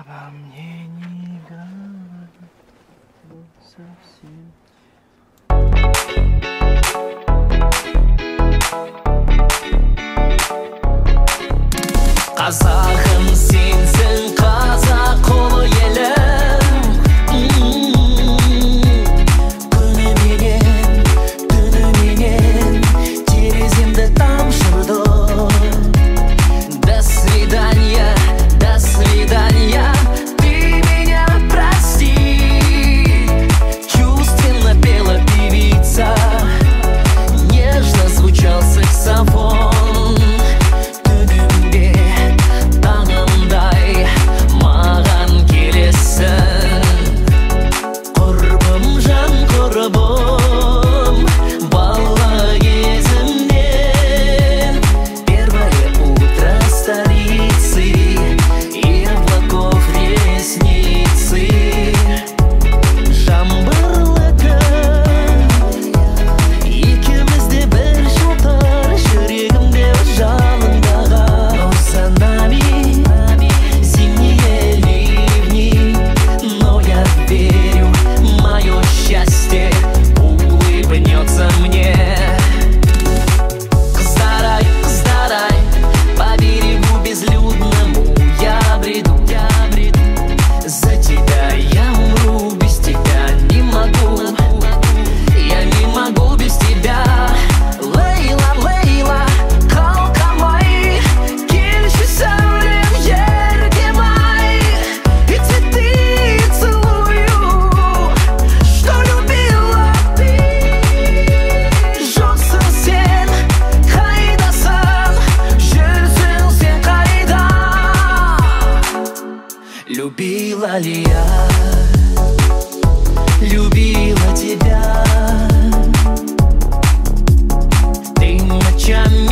Обо мне не говори совсем. Казахым trouble любила ли я, любила тебя. Ты ночами